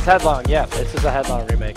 It's headlong, yeah. This is a headlong remake.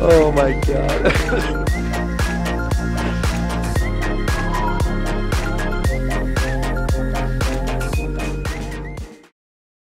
Oh my god.